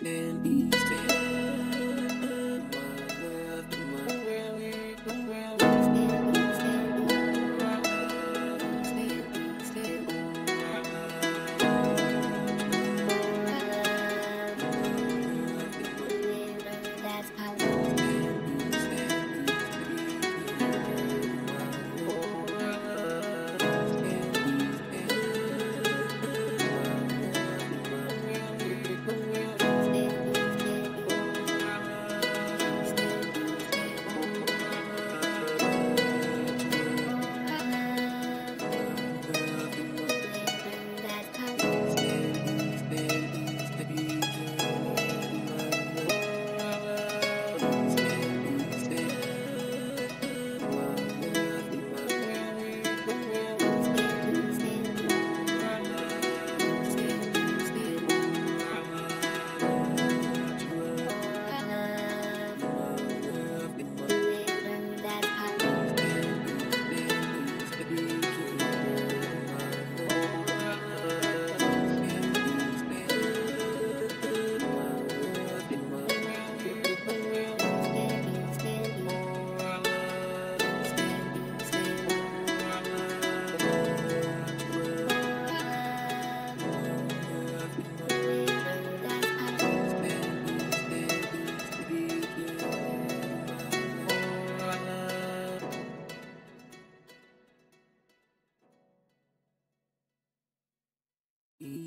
understanding.